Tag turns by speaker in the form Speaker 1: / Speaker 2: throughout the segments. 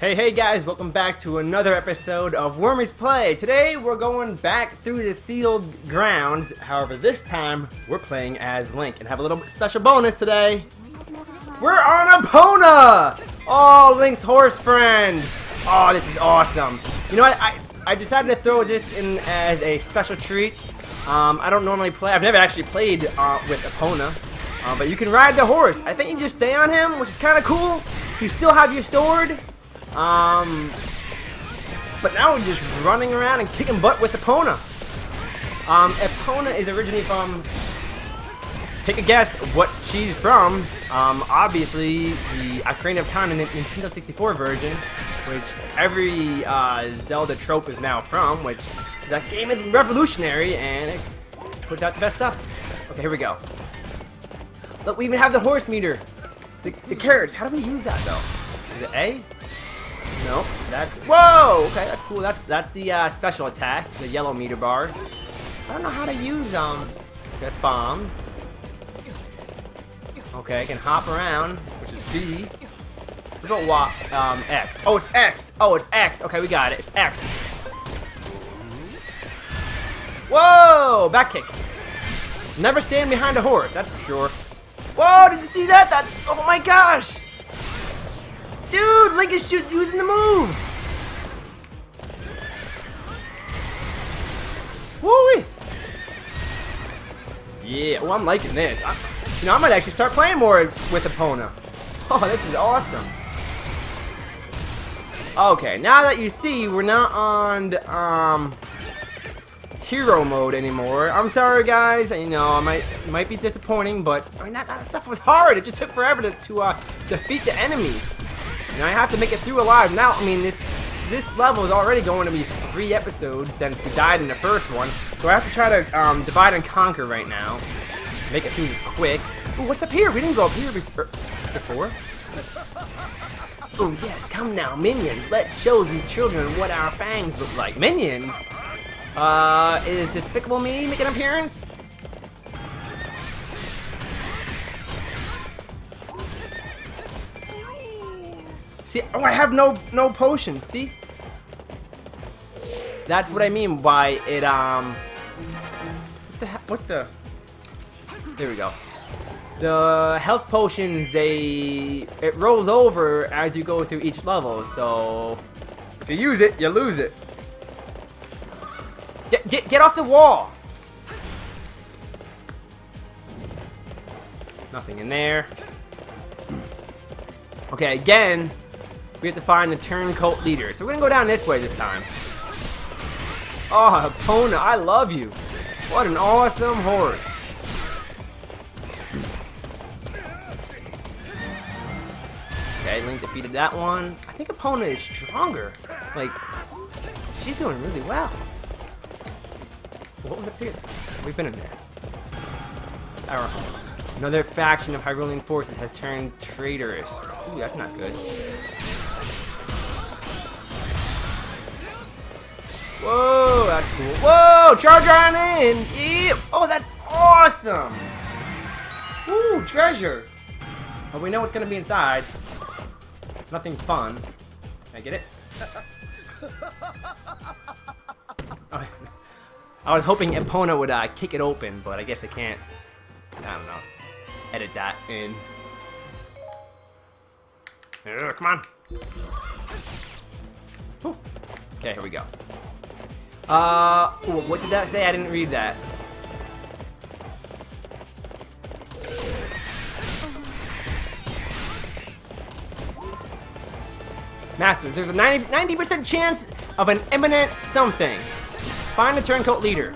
Speaker 1: Hey, hey guys, welcome back to another episode of Wormy's Play. Today we're going back through the sealed grounds. However, this time we're playing as Link and have a little special bonus today. We're on Epona! Oh, Link's horse friend. Oh, this is awesome. You know what? I, I decided to throw this in as a special treat. Um, I don't normally play. I've never actually played uh, with Epona. Uh, but you can ride the horse. I think you just stay on him, which is kind of cool. You still have your sword. Um, but now we're just running around and kicking butt with Epona. Um, Epona is originally from. Take a guess what she's from. Um, obviously the Ocarina of Time in the Nintendo 64 version, which every uh, Zelda trope is now from. Which that game is revolutionary and it puts out the best stuff. Okay, here we go. Look, we even have the horse meter. The, the carrots. How do we use that though? Is it A? No, that's whoa. Okay, that's cool. That's that's the uh, special attack, the yellow meter bar. I don't know how to use um. Got bombs. Okay, I can hop around, which is B. What about what? Um, X. Oh, it's X. Oh, it's X. Okay, we got it. It's X. Whoa! Back kick. Never stand behind a horse. That's for sure. Whoa! Did you see that? That. Oh my gosh! Dude, Link is shoot using the move. Woo! Yeah, well, I'm liking this. I, you know, I might actually start playing more with Epona. Oh, this is awesome. Okay, now that you see, we're not on um hero mode anymore. I'm sorry, guys. You know, I might might be disappointing, but I mean that, that stuff was hard. It just took forever to, to uh, defeat the enemy. And I have to make it through alive. Now, I mean, this this level is already going to be three episodes since we died in the first one. So I have to try to um, divide and conquer right now. Make it through this quick. Ooh, what's up here? We didn't go up here before. before. Oh, yes, come now, minions. Let's show these children what our fangs look like. Minions? Uh, is Despicable Me making an appearance? See, oh, I have no no potions. See, that's what I mean by it. Um, what the what the? There we go. The health potions they it rolls over as you go through each level. So if you use it, you lose it. Get get get off the wall. Nothing in there. Okay, again, we have to find the turncoat leader. So we're gonna go down this way this time. Oh, Epona, I love you. What an awesome horse. Okay, Link defeated that one. I think Epona is stronger. Like, she's doing really well. What was up here? We've been in there. Our. Another faction of Hyrulean forces has turned traitorous. Ooh, that's not good. Whoa, that's cool. Whoa, charge on in! Oh, that's awesome! Ooh, treasure! Oh, we know what's gonna be inside. Nothing fun. Can I get it? Oh, I was hoping Epona would uh, kick it open, but I guess I can't. I don't know. Edit that in. Come on. Whew. Okay, here we go. Uh, what did that say? I didn't read that. Masters, there's a 90 percent chance of an imminent something. Find the turncoat leader.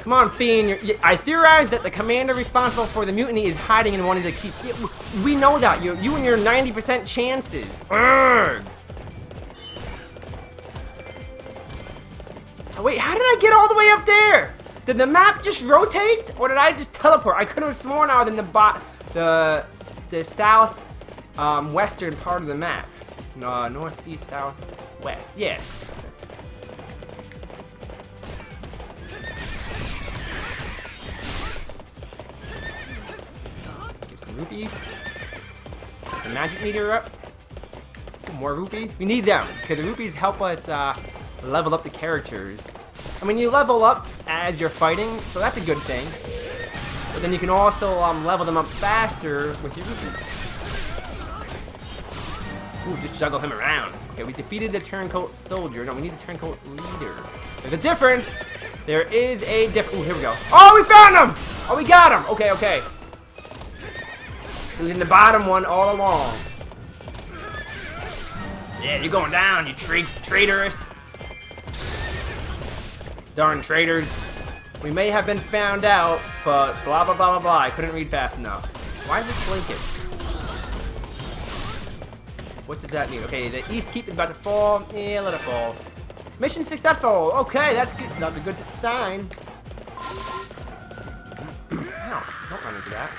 Speaker 1: Come on, Fiend. You're, I theorize that the commander responsible for the mutiny is hiding in one of the keeps. We know that. You, you and your 90% chances. Urgh. Wait, how did I get all the way up there? Did the map just rotate, or did I just teleport? I could have sworn I was in the bot, the the south um, western part of the map. No, north, east, south, west. Yeah. Some rupees. Some magic meter up. more rupees. We need them because the rupees help us uh, level up the characters. I mean, you level up as you're fighting, so that's a good thing. But then you can also um, level them up faster with your rupees. Ooh, just juggle him around. Okay, we defeated the turncoat soldier. No, we need a turncoat leader. There's a difference. There is a difference. Ooh, here we go. Oh, we found him! Oh, we got him! Okay, okay. He was in the bottom one all along. Yeah, you're going down, you tra traitorous. Darn traitors. We may have been found out, but blah blah blah blah blah. I couldn't read fast enough. Why is this blinking? What does that mean? Okay, the East Keep is about to fall. Yeah, let it fall. Mission successful. Okay, that's good. That's a good sign. Ow, don't run into that.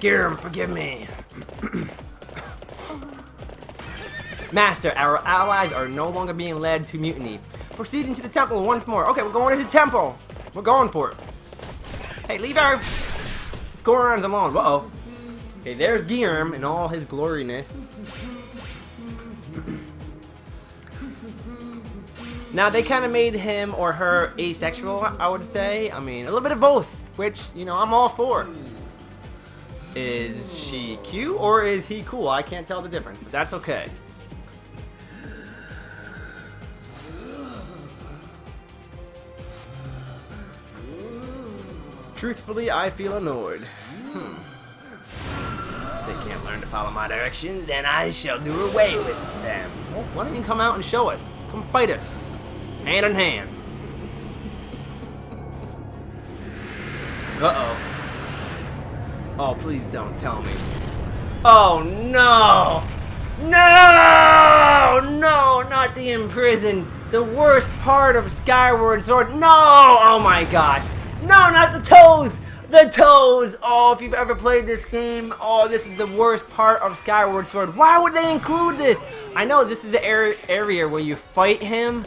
Speaker 1: Ghirahim, forgive me. Master, our allies are no longer being led to mutiny. Proceed into the temple once more. Okay, we're going into the temple. We're going for it. Hey, leave our Gorons alone. Uh-oh. Okay, there's Ghirahim in all his gloriness. now, they kind of made him or her asexual, I would say. I mean, a little bit of both, which, you know, I'm all for. Is she cute or is he cool? I can't tell the difference, but that's okay. Truthfully, I feel annoyed. Hmm. If they can't learn to follow my direction, then I shall do away with them. Well, why don't you come out and show us? Come fight us. Hand in hand. Uh-oh. Oh, please don't tell me. Oh, no! No! No, not the imprisoned. The worst part of Skyward Sword. No! Oh my gosh. No, not the toes! The toes! Oh, if you've ever played this game, oh, this is the worst part of Skyward Sword. Why would they include this? I know this is the area where you fight him,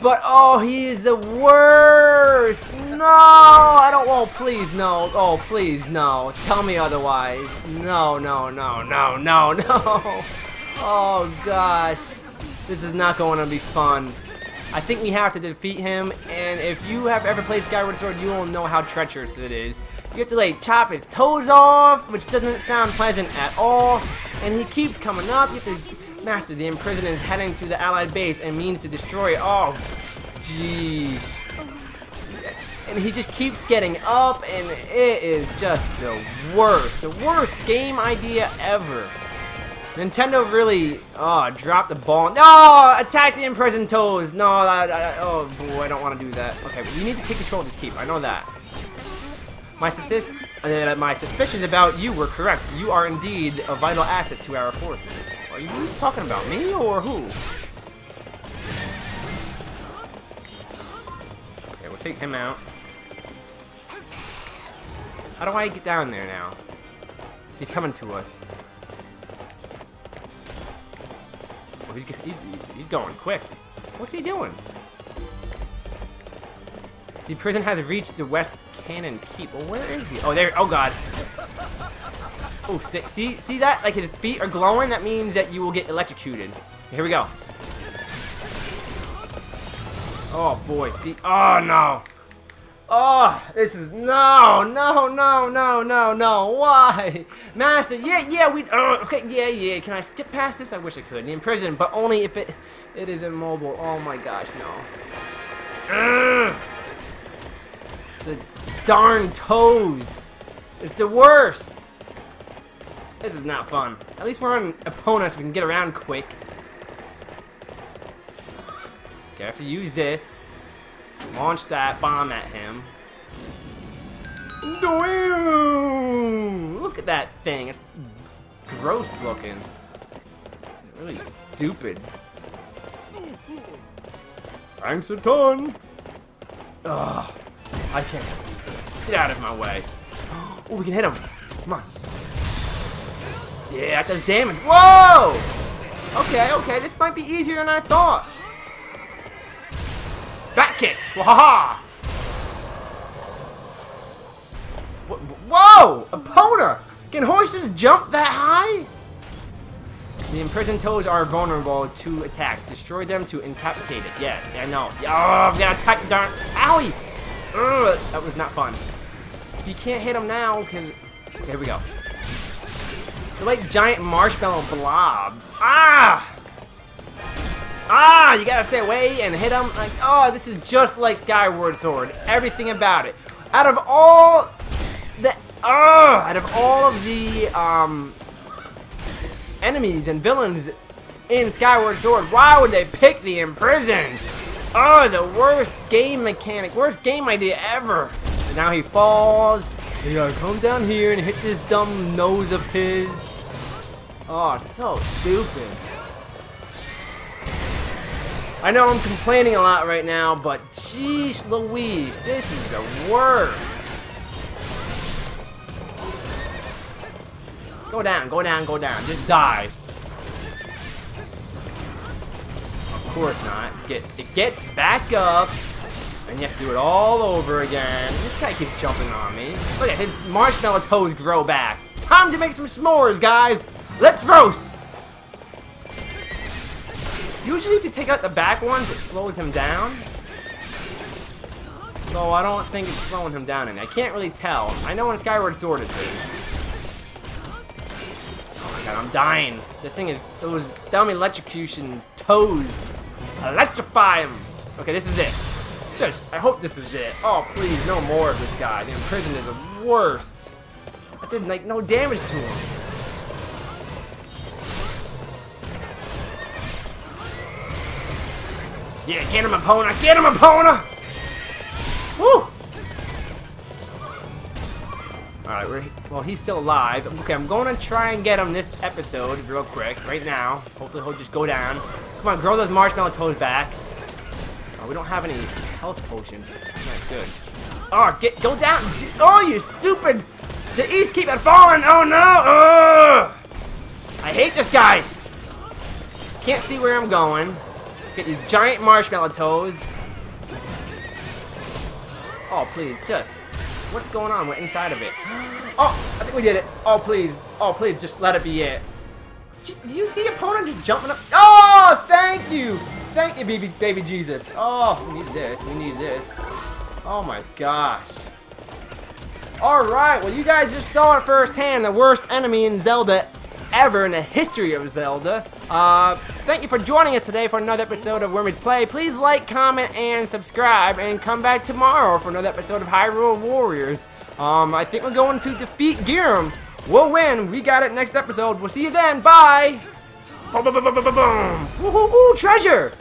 Speaker 1: but oh, he is the worst! No! I don't, oh, please, no. Oh, please, no. Tell me otherwise. No, no, no, no, no, no. Oh, gosh. This is not going to be fun. I think we have to defeat him, and if you have ever played Skyward Sword, you will know how treacherous it is. You have to like chop his toes off, which doesn't sound pleasant at all, and he keeps coming up. You have to master the imprisoned is heading to the allied base and means to destroy it. Oh, jeez. And he just keeps getting up, and it is just the worst, the worst game idea ever. Nintendo really, oh, dropped the ball. No, attack the imprisoned toes. No, I, I, oh boy, I don't want to do that. Okay, you need to take control of this keep. I know that. My, sus uh, my suspicions about you were correct. You are indeed a vital asset to our forces. Are you talking about me or who? Okay, we'll take him out. How do I get down there now? He's coming to us. He's, he's, he's going quick. What's he doing? The prison has reached the West Cannon Keep. Well, where is he? Oh, there. Oh, God. Oh, stick. See, see that? Like his feet are glowing. That means that you will get electrocuted. Here we go. Oh boy. See. Oh no. Oh, this is no, no, no, no, no, no. Why, Master? Yeah, yeah. We. Uh, okay. Yeah, yeah. Can I skip past this? I wish I could. In prison, but only if it it is immobile. Oh my gosh, no. Ugh. The darn toes. It's the worst. This is not fun. At least we're on Epona's. We can get around quick. I have to use this. Launch that bomb at him. Look at that thing. It's gross looking. Really stupid. Thanks a ton. Ugh. I can't Get out of my way. Oh, we can hit him. Come on. Yeah, that does damage. Whoa! Okay, okay. This might be easier than I thought. Back kick! Wahaha! Whoa! Epona! Can horses jump that high? The imprisoned toads are vulnerable to attacks. Destroy them to incapacitate it. Yes, I know. Oh, I'm gonna attack darn. Owie! Ugh, that was not fun. So you can't hit them now because. Here we go. They're like giant marshmallow blobs. Ah! Ah! You gotta stay away and hit them. Like, oh, this is just like Skyward Sword. Everything about it. Out of all the. Oh! Out of all of the um enemies and villains in Skyward Sword, why would they pick the Imprisoned? Oh, the worst game mechanic, worst game idea ever. And now he falls. You gotta come down here and hit this dumb nose of his. Oh, so stupid. I know I'm complaining a lot right now, but jeez Louise, this is the worst. Go down, go down, go down. Just die. Of course not. Get it gets back up. And you have to do it all over again. This guy keeps jumping on me. Look at his marshmallow toes grow back. Time to make some s'mores, guys. Let's roast. Usually if you take out the back ones, it slows him down. Though I don't think it's slowing him down. I can't really tell. I know when Skyward Sword is big. Oh my god, I'm dying. This thing is those dumb electrocution toes. Electrify him. Okay, this is it. Just, I hope this is it. Oh, please, no more of this guy. The imprisoned is the worst. I did like no damage to him. Yeah, get him, Epona. Get him, Epona. Woo! Alright, well, he's still alive. Okay, I'm going to try and get him this episode real quick, right now. Hopefully he'll just go down. Come on, grow those marshmallow toes back. Oh, we don't have any health potions. That's good. Oh, get go down. Oh, you stupid. The E's keep on falling. Oh, no. Ugh. I hate this guy. Can't see where I'm going. Get these giant marshmallow toes. Oh, please, just What's going on? We're inside of it. Oh, I think we did it. Oh, please. Oh, please, just let it be it. Do you see Epona just jumping up? Oh, thank you. Thank you, baby, baby Jesus. Oh, we need this. We need this. Oh, my gosh. Alright, well, you guys just saw it firsthand. The worst enemy in Zelda ever in the history of Zelda. Uh, thank you for joining us today for another episode of Wormy's Play. Please like, comment, and subscribe, and come back tomorrow for another episode of Hyrule Warriors. Um, I think we're going to defeat Ghirahim. We'll win. We got it next episode. We'll see you then. Bye. Boom, boom, boom, boom, boom, boom. Ooh, ooh, ooh, treasure!